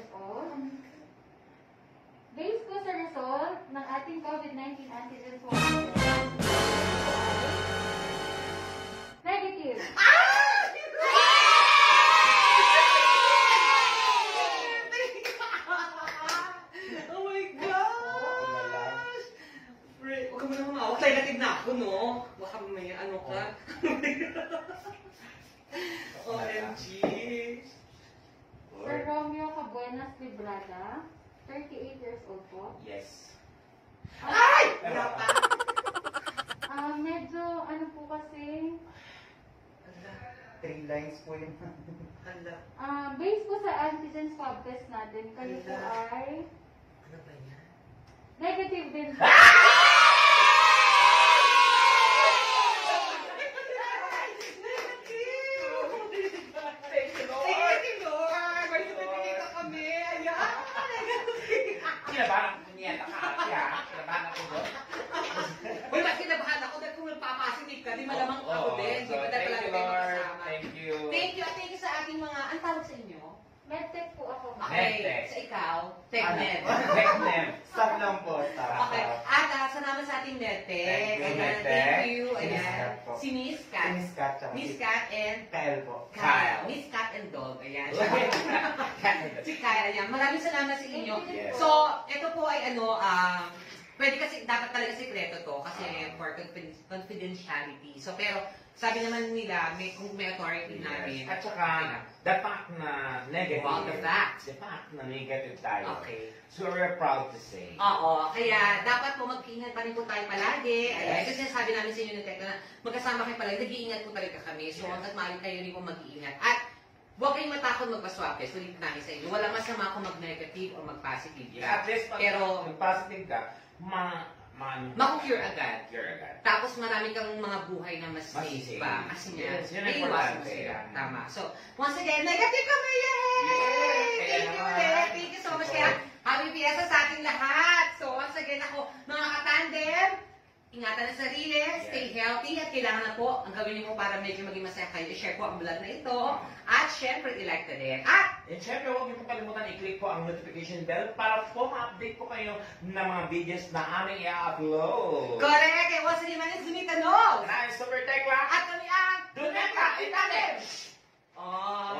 21 years old. Based po sa result ng ating COVID-19 antigen swab test, negative. Oh my gosh! Frick, huwag ka mo naman mawag. Negative na ako, no? Baka may ano ka. Librada, 38 years old po. Yes. Ay! Wala pa. Ah, medyo ano po kasi, Three lines po yun. hala. ah, based po sa antigen swab test natin, kayo po ay Ano ba yan? negative din po. Thank you, Lord! Thank you, Lord! May certificate na kami! Ayan! Kinabahan ko niya, nakakati ha. Kinabahan ako doon. Uy, ba't kinabahan ako? Dahil kung nagpapasinip ka, di malamang ako Oo, din. Di so, ba dahil thank palagi you, tayo magkasama. Thank you. Thank you at thank you sa ating mga, ang tawag sa inyo? Medtech po ako. Okay, Medtech. sa ikaw, TechNet. Technem. Stop lang po. Stop. Ating you, Ayan, Medtech. thank you. Ayan. Si Miss Kat. Miss Kat. tsaka Miss Kat and Kyle po. Kyle. Miss Cat and Dog. Ayan. si Kyle, ayan. Maraming salamat sa inyo. So, ito po ay ano, um, pwede kasi, dapat talaga sikreto to kasi for confiden- confidentiality. So, pero, sabi naman nila, may, kung may authority namin. At saka, the fact na negative. About the fact. The fact na negative tayo. Okay. So we're proud to say. Oo, kaya dapat po mag-ingat pa rin po tayo palagi. Ayan, Yes. kasi sabi namin sa inyo ng Tekla na magkasama kayo palagi, nag-iingat po talaga kami. So, hanggat maaari kayo rin po mag-iingat. At huwag kayong matakot magpa-swab test. Ulit namin sa inyo. Walang masama kung mag-negative o mag-positive Yeah, at ka. least pag Pero- positive ka, ma, ma, Maku-cure agad. cure agad. Tapos marami kang mga buhay na mas Mas safe safe. pa. Kasi nga, Yes, yun ang naiiwasan mo importante. sila. Tama. So, once again, negative kami! Yay! Yes! Thank you naman. Thank you so much. Kaya, happy fiesta sa ating lahat. So, once again ako, mga katandem, ingatan ang sarili, stay healthy, at kailangan na po, ang gawin niyo po para medyo maging masaya kayo, i-share po ang vlog na ito, at syempre, i-like na din. At, And syempre, huwag niyo po kalimutan i-click po ang notification bell para po ma-update po kayo ng mga videos na aming i-upload. correct, kaya once again, manis Dumitanog! Maraming super tekla At kami ang Duneta Italim! Oh,